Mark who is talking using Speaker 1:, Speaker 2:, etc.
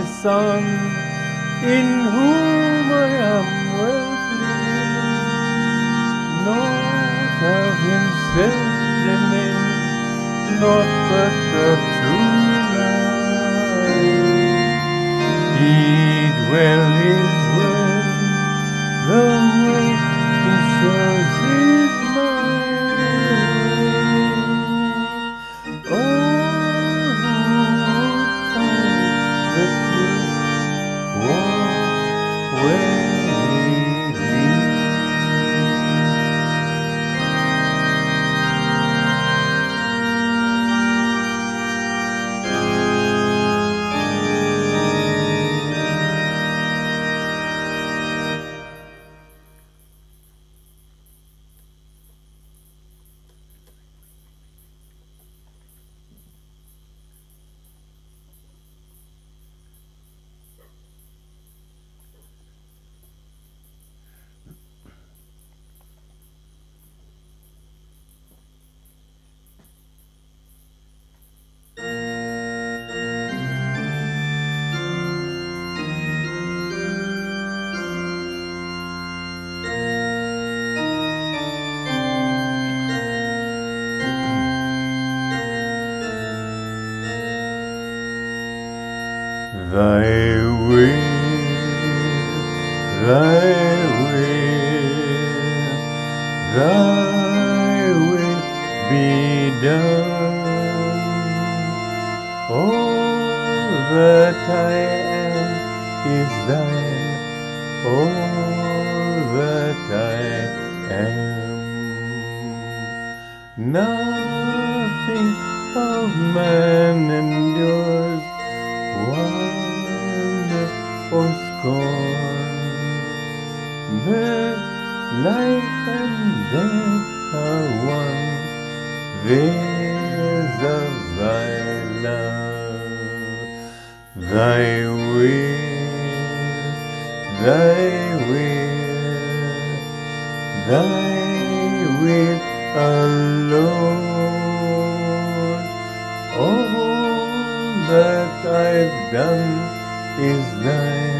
Speaker 1: my son, in whom I am well pleased. Naught of himself remains, naught but Thy will, thy will, thy will be done. All that I am is thine, all that I am. Nothing of man endures or scorn. Birth, life, and death are one. There's of thy love, thy will, thy will, thy will alone. All that I've done is thine.